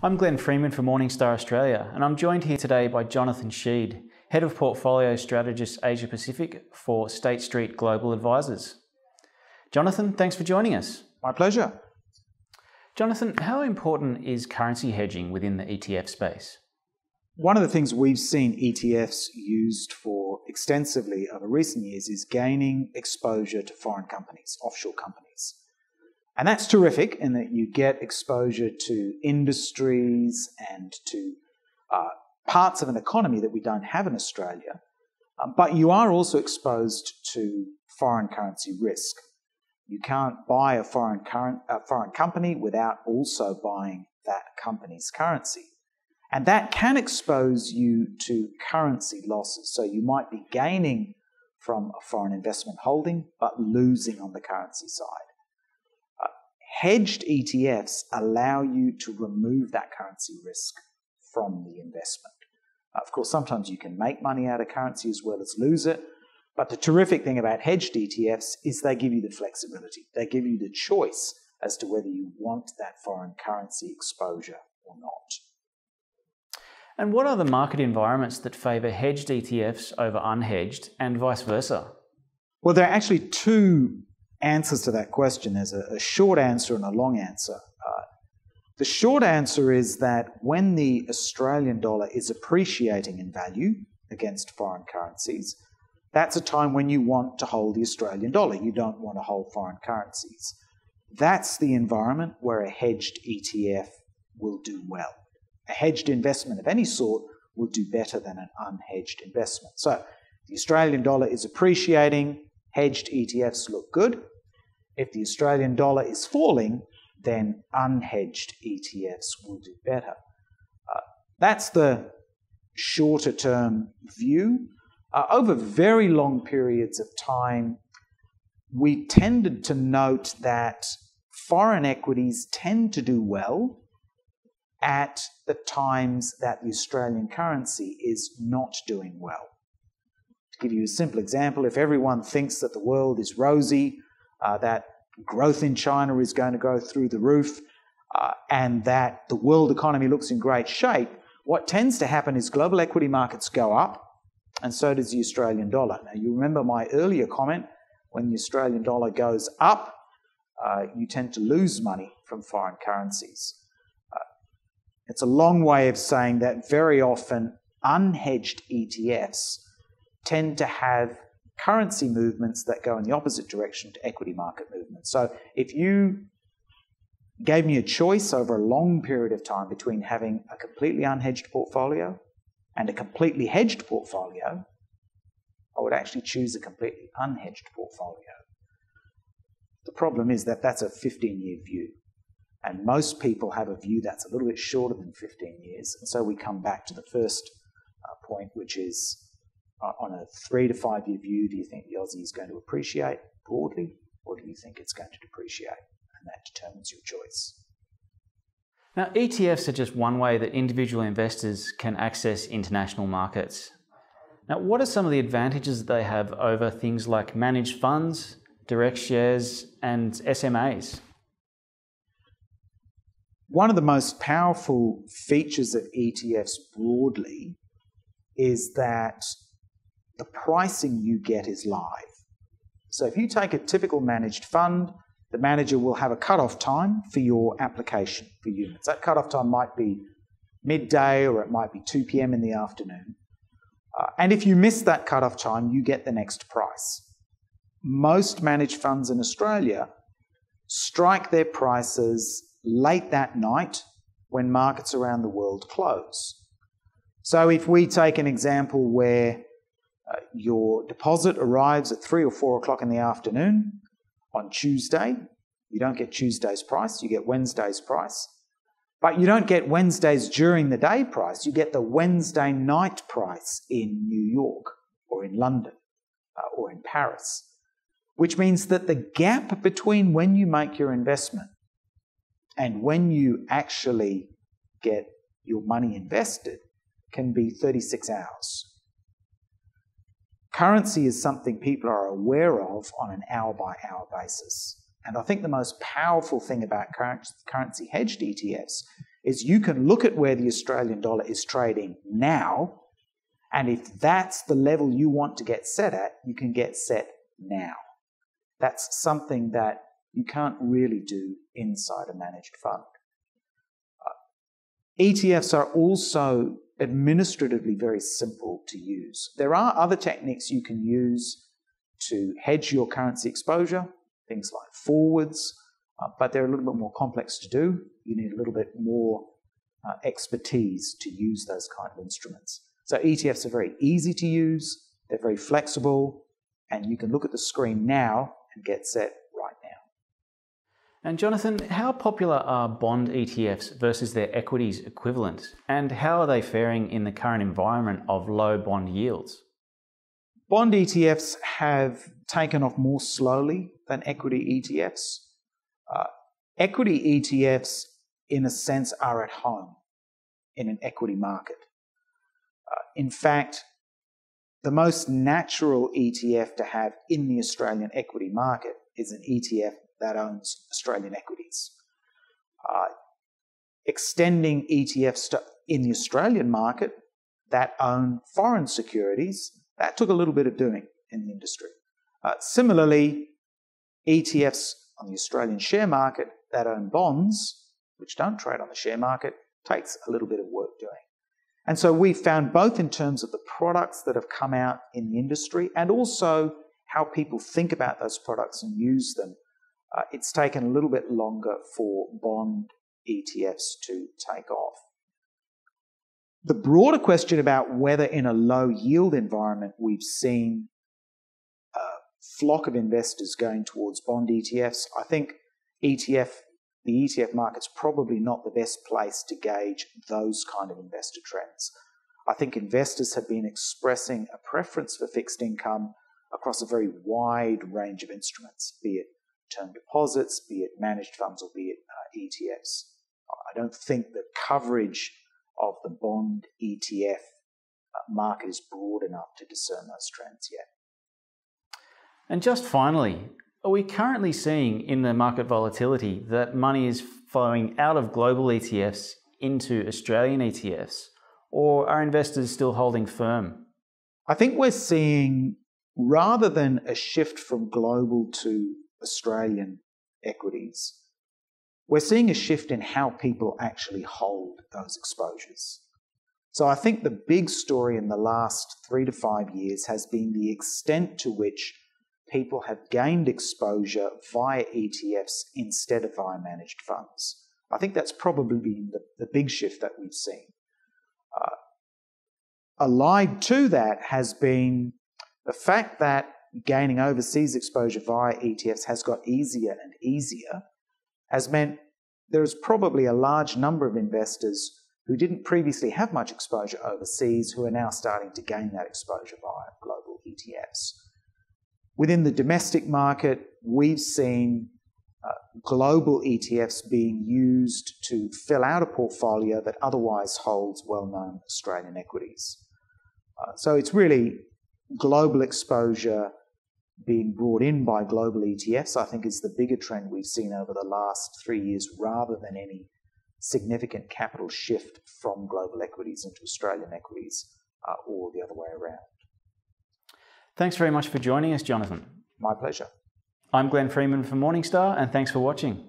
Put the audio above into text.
I'm Glenn Freeman for Morningstar Australia, and I'm joined here today by Jonathan Shead, Head of Portfolio Strategist Asia Pacific for State Street Global Advisors. Jonathan, thanks for joining us. My pleasure. Jonathan, how important is currency hedging within the ETF space? One of the things we've seen ETFs used for extensively over recent years is gaining exposure to foreign companies, offshore companies. And that's terrific in that you get exposure to industries and to uh, parts of an economy that we don't have in Australia. Um, but you are also exposed to foreign currency risk. You can't buy a foreign, current, a foreign company without also buying that company's currency. And that can expose you to currency losses. So you might be gaining from a foreign investment holding, but losing on the currency side. Hedged ETFs allow you to remove that currency risk from the investment. Of course, sometimes you can make money out of currency as well as lose it. But the terrific thing about hedged ETFs is they give you the flexibility. They give you the choice as to whether you want that foreign currency exposure or not. And what are the market environments that favour hedged ETFs over unhedged and vice versa? Well, there are actually two answers to that question. There's a, a short answer and a long answer. Uh, the short answer is that when the Australian dollar is appreciating in value against foreign currencies, that's a time when you want to hold the Australian dollar. You don't want to hold foreign currencies. That's the environment where a hedged ETF will do well. A hedged investment of any sort will do better than an unhedged investment. So the Australian dollar is appreciating, hedged ETFs look good. If the Australian dollar is falling, then unhedged ETFs will do better. Uh, that's the shorter term view. Uh, over very long periods of time, we tended to note that foreign equities tend to do well at the times that the Australian currency is not doing well. To give you a simple example, if everyone thinks that the world is rosy, uh, that growth in China is going to go through the roof, uh, and that the world economy looks in great shape, what tends to happen is global equity markets go up, and so does the Australian dollar. Now, you remember my earlier comment when the Australian dollar goes up, uh, you tend to lose money from foreign currencies. Uh, it's a long way of saying that very often unhedged ETFs tend to have currency movements that go in the opposite direction to equity market movements. So if you gave me a choice over a long period of time between having a completely unhedged portfolio and a completely hedged portfolio, I would actually choose a completely unhedged portfolio. The problem is that that's a 15 year view. And most people have a view that's a little bit shorter than 15 years. And so we come back to the first uh, point, which is Uh, on a three to five year view, do you think the Aussie is going to appreciate broadly, or do you think it's going to depreciate? And that determines your choice. Now, ETFs are just one way that individual investors can access international markets. Now, what are some of the advantages that they have over things like managed funds, direct shares, and SMAs? One of the most powerful features of ETFs broadly is that the pricing you get is live. So if you take a typical managed fund, the manager will have a cut-off time for your application for units. That cut-off time might be midday or it might be 2 p.m. in the afternoon. Uh, and if you miss that cut-off time, you get the next price. Most managed funds in Australia strike their prices late that night when markets around the world close. So if we take an example where uh, your deposit arrives at three or four o'clock in the afternoon on Tuesday. You don't get Tuesday's price, you get Wednesday's price. But you don't get Wednesday's during the day price, you get the Wednesday night price in New York or in London uh, or in Paris. Which means that the gap between when you make your investment and when you actually get your money invested can be 36 hours. Currency is something people are aware of on an hour by hour basis. And I think the most powerful thing about currency hedged ETFs is you can look at where the Australian dollar is trading now, and if that's the level you want to get set at, you can get set now. That's something that you can't really do inside a managed fund. Uh, ETFs are also administratively very simple to use. There are other techniques you can use to hedge your currency exposure, things like forwards, uh, but they're a little bit more complex to do. You need a little bit more uh, expertise to use those kind of instruments. So ETFs are very easy to use, they're very flexible, and you can look at the screen now and get set. And Jonathan, how popular are bond ETFs versus their equities equivalent? And how are they faring in the current environment of low bond yields? Bond ETFs have taken off more slowly than equity ETFs. Uh, equity ETFs, in a sense, are at home in an equity market. Uh, in fact, the most natural ETF to have in the Australian equity market is an ETF that owns Australian equities. Uh, extending ETFs to, in the Australian market that own foreign securities, that took a little bit of doing in the industry. Uh, similarly, ETFs on the Australian share market that own bonds, which don't trade on the share market, takes a little bit of work doing. And so we found both in terms of the products that have come out in the industry and also how people think about those products and use them, uh, it's taken a little bit longer for bond ETFs to take off. The broader question about whether in a low yield environment we've seen a flock of investors going towards bond ETFs, I think ETF the ETF market's probably not the best place to gauge those kind of investor trends. I think investors have been expressing a preference for fixed income across a very wide range of instruments, be it term deposits, be it managed funds, or be it uh, ETFs. I don't think the coverage of the bond ETF uh, market is broad enough to discern those trends yet. And just finally, are we currently seeing in the market volatility that money is flowing out of global ETFs into Australian ETFs, or are investors still holding firm? I think we're seeing, rather than a shift from global to Australian equities, we're seeing a shift in how people actually hold those exposures. So I think the big story in the last three to five years has been the extent to which people have gained exposure via ETFs instead of via managed funds. I think that's probably been the, the big shift that we've seen. Uh, allied to that has been the fact that gaining overseas exposure via ETFs has got easier and easier, has meant there is probably a large number of investors who didn't previously have much exposure overseas who are now starting to gain that exposure via global ETFs. Within the domestic market, we've seen uh, global ETFs being used to fill out a portfolio that otherwise holds well known Australian equities. Uh, so it's really global exposure being brought in by global ETFs, I think, is the bigger trend we've seen over the last three years rather than any significant capital shift from global equities into Australian equities uh, or the other way around. Thanks very much for joining us, Jonathan. My pleasure. I'm Glenn Freeman from Morningstar, and thanks for watching.